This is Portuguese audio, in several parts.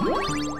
Música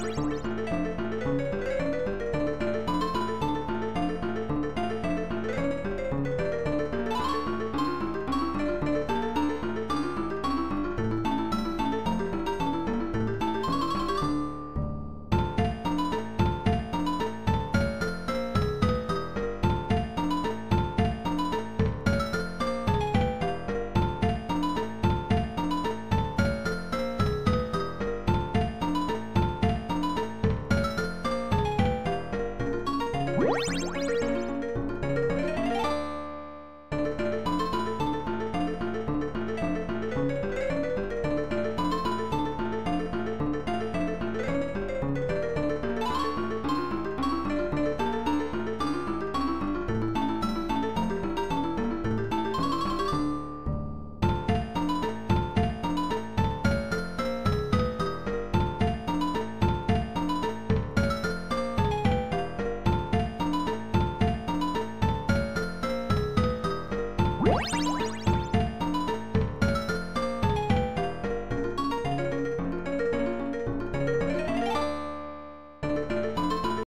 Bye.